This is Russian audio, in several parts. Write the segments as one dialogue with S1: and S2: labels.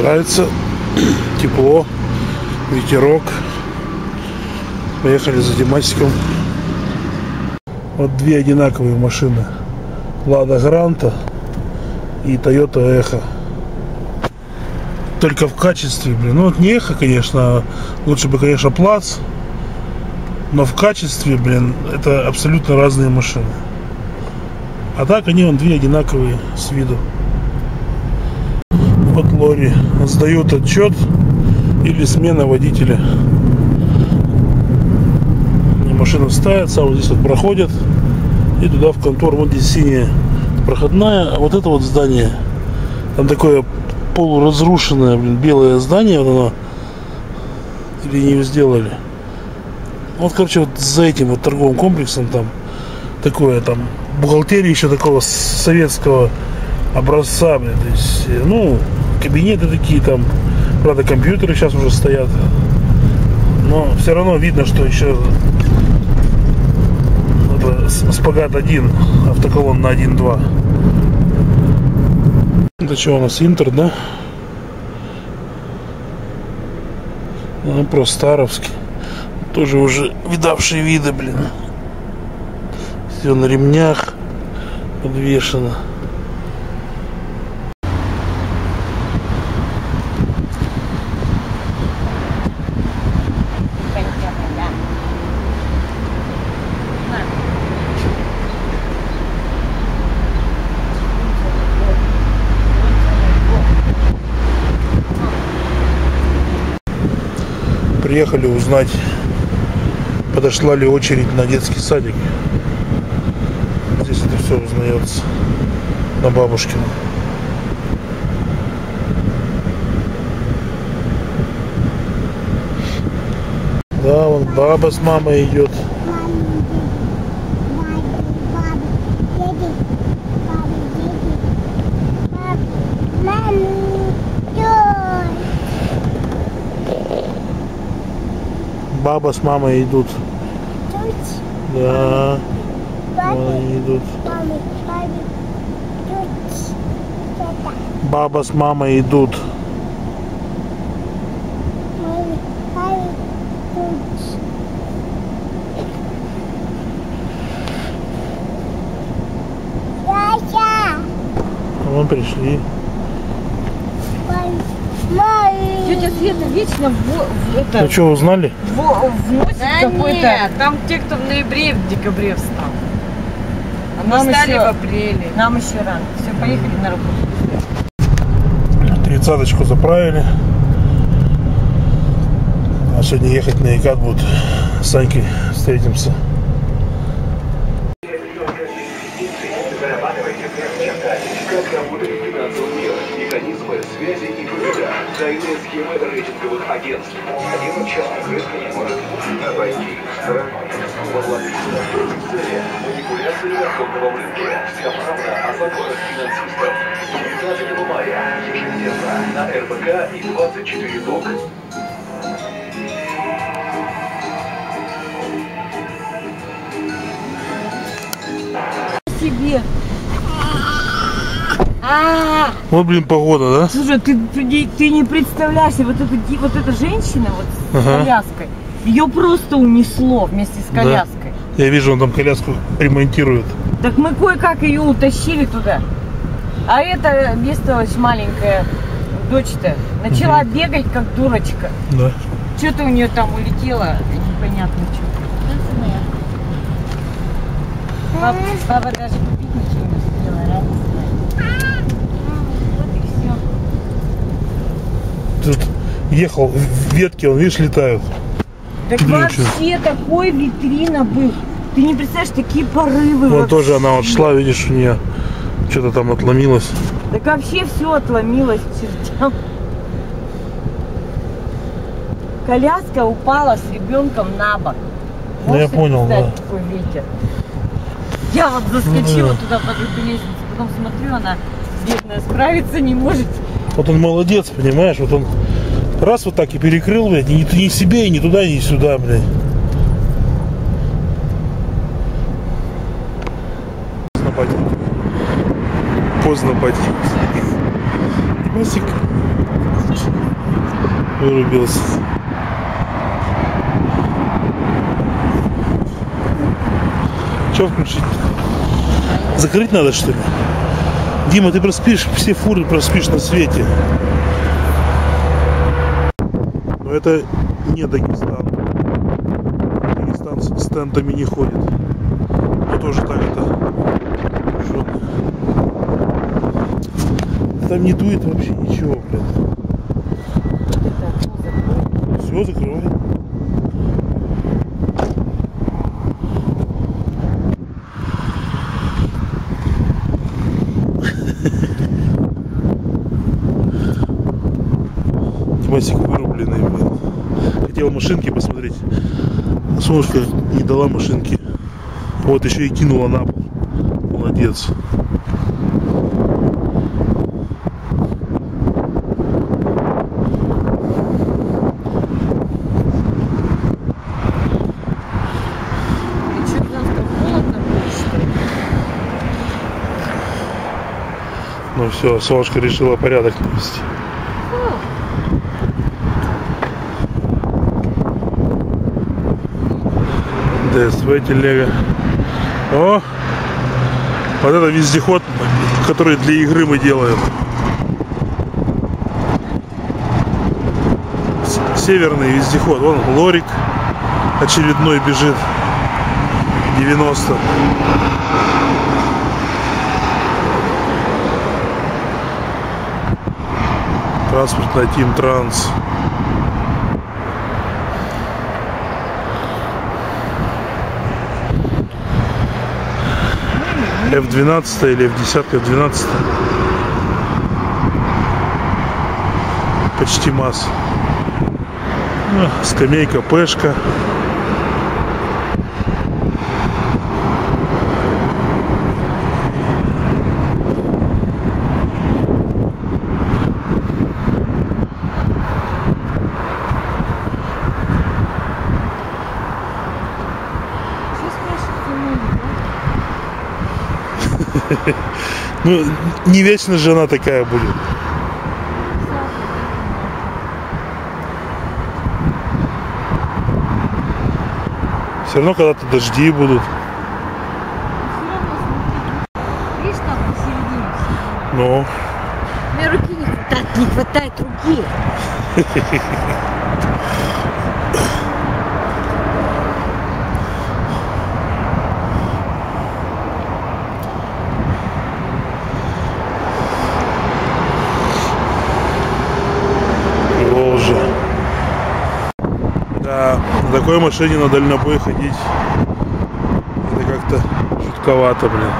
S1: продолжается. Тепло, ветерок. Поехали за тематиком. Вот две одинаковые машины. Лада Гранта и Toyota Эхо. Только в качестве, блин. Ну, вот не Эхо, конечно. Лучше бы, конечно, Плац. Но в качестве, блин, это абсолютно разные машины. А так они вон две одинаковые с виду. Вот лори сдают отчет или смена водителя. И машина ставится, а вот здесь вот проходят и туда в контору. Вот здесь синяя проходная, а вот это вот здание, там такое полуразрушенное, блин, белое здание, вот оно, или не сделали. Вот, короче, вот за этим вот торговым комплексом там такое там бухгалтерия еще такого советского образца, блин, то есть, ну, кабинеты такие там, правда, компьютеры сейчас уже стоят, но все равно видно, что еще это спагат 1, автоколон на 1.2. Это что у нас, Интер, да? Ну, просто старовский. Тоже уже видавшие виды, блин. Все на ремнях подвешено. Приехали узнать, подошла ли очередь на детский садик. Здесь это все узнается на бабушкина. Да, вон баба с мамой идет. Баба с мамой идут. Да. Вон они идут. Баба с мамой идут. Вон пришли.
S2: Света вечно в, в, это,
S1: Ну что, узнали?
S2: в, вносит
S3: Да
S2: какой-то...
S3: нет, там те, кто в ноябре, в декабре встал. А мы
S2: Нам
S3: стали
S2: еще-
S3: в апреле.
S2: Нам еще рано. Все, поехали на работу.
S1: Тридцаточку заправили. А сегодня ехать на Екат будут с Санькой встретимся.
S4: Тайные схемы рейтинговых агентств. Один частный рынок не может обойти страну. Во власти цели, манипуляции на рынке. Вся правда о законах финансистов. 19 мая, ежедневно, на РБК и 24 ТОК.
S2: Себе. А,
S1: Вот, блин, погода, да?
S2: слушай, ты, ты, ты не представляешь, вот эта, вот эта женщина вот с
S1: Ага.
S2: коляской, ее просто унесло вместе с
S1: Да.
S2: коляской.
S1: Я вижу, он там коляску ремонтирует.
S2: Так мы кое-как ее утащили туда. А эта бестолочь маленькая, дочь-то, начала бегать как дурочка.
S1: Да.
S2: Что-то у нее там улетело, непонятно что. Папа, папа даже купить ничего не успела, радостная. Вот и все.
S1: Тут ехал, в ветке, он, видишь, летают.
S2: Так
S1: Блин,
S2: вообще такой витрина был. Ты не представляешь, такие порывы вообще.
S1: тоже она вот шла, видишь, у нее что-то там отломилось.
S2: Так вообще все отломилось чертям. Коляска упала с ребенком на бок.
S1: Ну, я понял, да.
S2: какой ветер. Я вот заскочила
S1: Ну, да.
S2: туда под эту лестницу, потом смотрю, она бедная справиться не может.
S1: Вот он молодец, понимаешь, вот он раз вот так и перекрыл, блядь, ни, ни себе, и ни туда, ни сюда, блядь. Поздно пойти. Поздно пойти. Классика. Вырубился. Что включить? Закрыть надо, что ли? Дима, ты проспишь, все фуры проспишь на свете. Но это не Дагестан. Дагестан с стендами не ходит. Но тоже так это. Там не дует вообще ничего, блин. Все, закрывай. Тимасик вырубленный, блин. Хотел машинки посмотреть. Солнышко не дала машинки. Вот еще и кинула на пол. Молодец. Ну все, солнышко решила порядок навести. ДСВ телега. О! Вот это вездеход, который для игры мы делаем. Северный вездеход. Вон лорик очередной бежит. 90. Транспортная Тим Транс. F12 или F10, F12. Почти масс. Скамейка, пешка.
S2: Что спрашиваете, ну,
S1: не вечно же она такая будет. Все равно когда-то дожди будут.
S2: Видишь, там посередине.
S1: Ну,
S2: Мне руки не хватает, не хватает руки.
S1: Волжа. Да, на такой машине на дальнобой ходить. Это как-то жутковато, блин.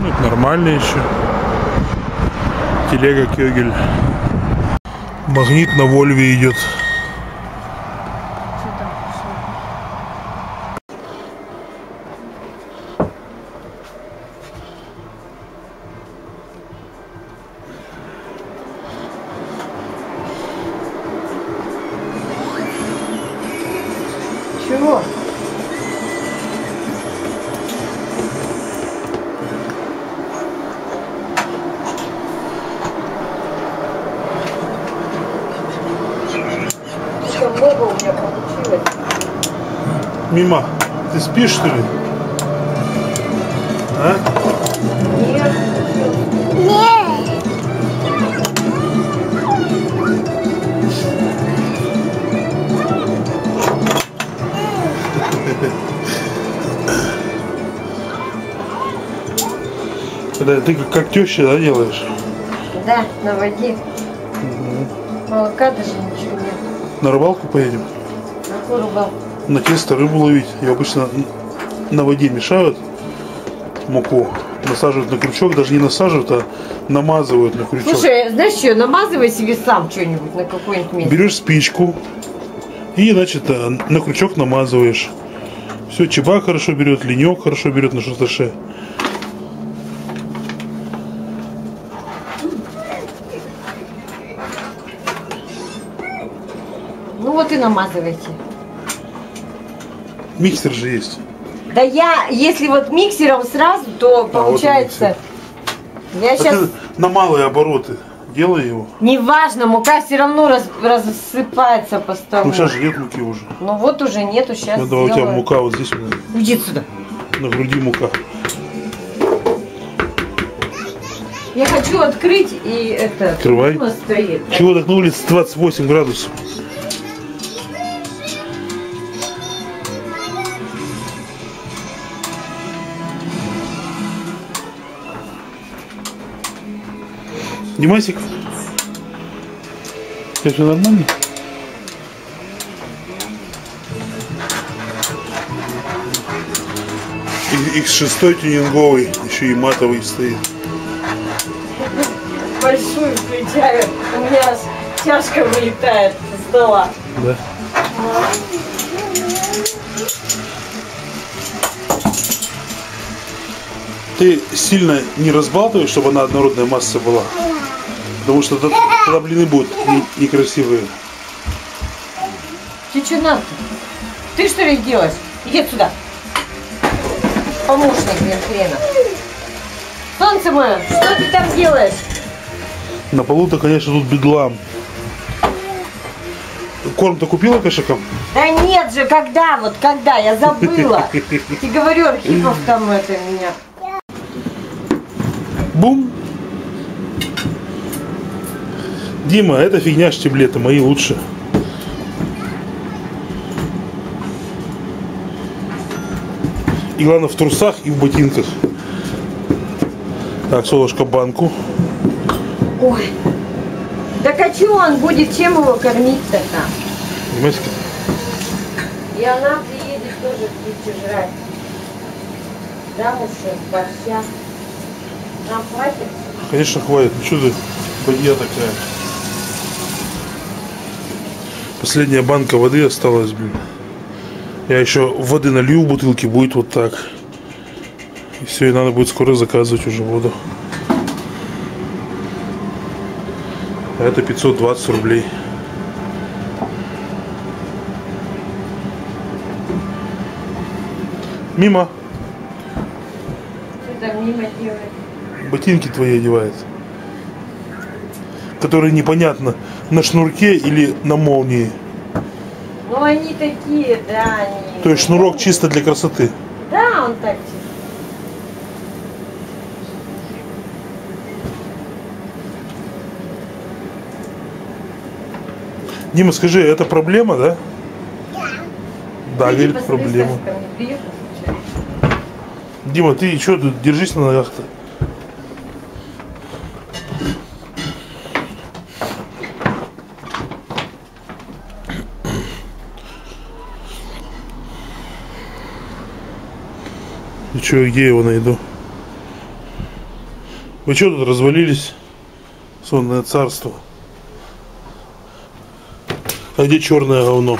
S1: Ну, нормально еще. Телега Кёгель. Магнит на Вольве идет.
S2: Много у меня получилось.
S1: Мимо, ты спишь что ли? А?
S2: Нет.
S1: Это ты как, как теща, да, делаешь?
S2: Да, на воде. Молока даже ничего нет.
S1: На рыбалку поедем?
S2: Какой рыбалку?
S1: На тесто рыбу ловить. Ее обычно на воде мешают муку, насаживают на крючок, даже не насаживают, а намазывают на крючок.
S2: Слушай, знаешь что, намазывай себе сам что-нибудь на какое-нибудь место.
S1: Берешь спичку и, значит, э, на крючок намазываешь. Все, чебак хорошо берет, ленек хорошо берет на шусташе.
S2: Ну вот и намазывайте.
S1: Миксер же есть.
S2: Да я, если вот миксером сразу, то
S1: вот
S2: получается... я
S1: А
S2: сейчас...
S1: на малые обороты делай его.
S2: Неважно, мука все равно раз- рассыпается по столу.
S1: Ну сейчас же нет муки уже.
S2: Ну вот уже нету, сейчас
S1: Ну давай у тебя мука вот здесь вот,
S2: Иди сюда.
S1: на груди мука.
S2: Я хочу открыть и это...
S1: Открывай. Чего так на улице 28 градусов? Димасик, у все нормально? X6 тюнинговый, еще и матовый стоит.
S2: Большую включаю. У меня чашка вылетает со стола.
S1: Да. Ты сильно не разбалтываешь, чтобы она однородная масса была. Потому что тогда, тогда блины будут не- некрасивые.
S2: Ты что надо? Ты что ли делаешь? Иди сюда. Помощник, блин, хрена. Солнце мое, что ты там делаешь?
S1: На полу-то, конечно, тут бедлам. Корм-то купила кошакам?
S2: Да нет же, когда вот, когда, я забыла. И говорю, Архипов там это меня.
S1: Бум! Дима, это фигня штиблеты, мои лучше. И главное в трусах и в ботинках. Так, солнышко банку.
S2: Ой. Так а чего он будет, чем его кормить-то там?
S1: Понимаете?
S2: И она приедет тоже птичью жрать. Да, мужчина, борща. Нам хватит?
S1: Конечно, хватит. Ну что ты, бадья такая. Последняя банка воды осталась, блин. Я еще воды налью в бутылки, будет вот так. И все, и надо будет скоро заказывать уже воду. А это 520 рублей. Мимо.
S2: Что там мимо делает?
S1: ботинки твои одевает. Которые непонятно, на шнурке или на молнии.
S2: Ну они такие, да, они.
S1: То есть шнурок чисто для красоты.
S2: Да, он так.
S1: Дима, скажи, это проблема, да? Да,
S2: Иди
S1: говорит, проблема. Дима, ты что держись на ногах-то. И что, где его найду? Вы что тут развалились? Сонное царство. А где черное говно?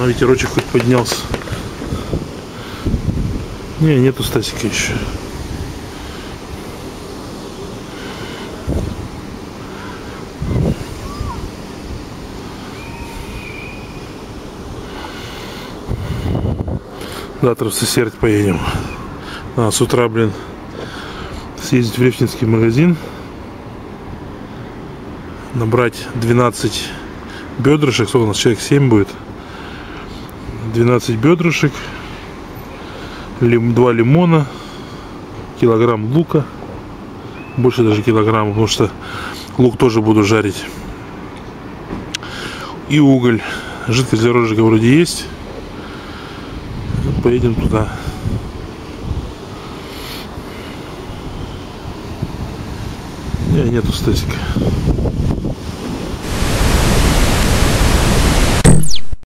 S1: А ветерочек хоть поднялся. Не, нету Стасика еще. Завтра в Сосердь поедем. А, с утра, блин, съездить в Рефтинский магазин. Набрать 12 бедрышек. Сколько у нас? Человек 7 будет. 12 бедрышек. Лим, 2 лимона. Килограмм лука. Больше даже килограмма, потому что лук тоже буду жарить. И уголь. Жидкость для розжига вроде есть. Поедем туда. Не, нету Стасика.